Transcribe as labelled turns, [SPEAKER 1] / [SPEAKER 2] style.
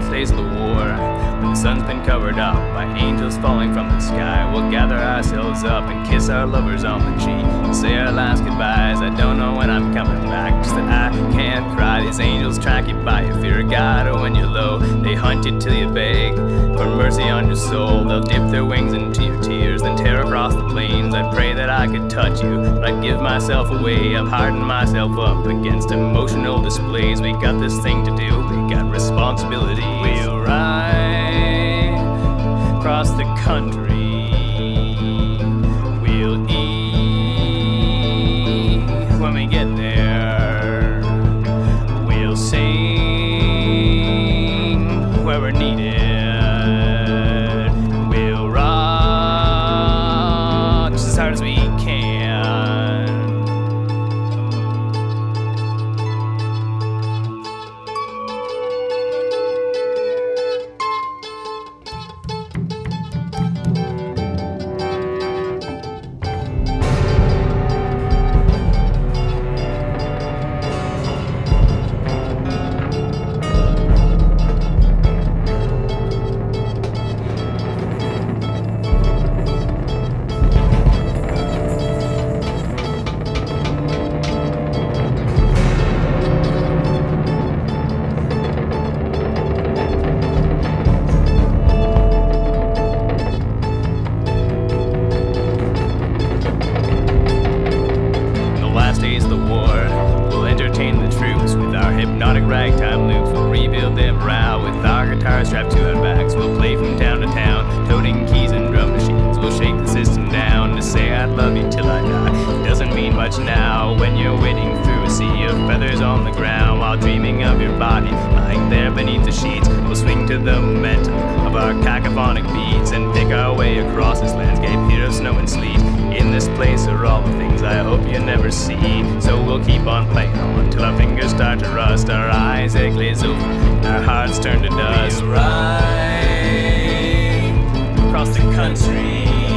[SPEAKER 1] days of the war, when the sun's been covered up by angels falling from the sky, we'll gather ourselves up and kiss our lovers on the cheek and say our last goodbyes. I don't know when I'm coming back, just that I can't cry. These angels track you by your fear of God, or when you're low, they hunt you till you beg for mercy on your soul. They'll dip their wings into your tears, then tear across the plains. I pray that I could touch you, but I'd give myself away. I've hardened myself up against emotional displays. We got this thing to do, responsibility. We'll ride across the country. We'll eat when we get there. We'll sing where we're needed. We'll rock just as hard as we can. Hypnotic ragtime loops. We'll rebuild their morale with our guitars strapped to our backs. We'll play from town to town, toting keys and drum machines. We'll shake the system down to say I'd love you till I die. It doesn't mean much now when you're wading through a sea of feathers on the ground while dreaming of your body lying there beneath the sheets. We'll swing to the momentum of our cacophonic beats and pick our way across this landscape here of snow and sleet. In this place are all the things I hope you never see. So we'll keep on playing start to rust, our eyes they glaze over, our hearts turn to dust. We'll ride across the country.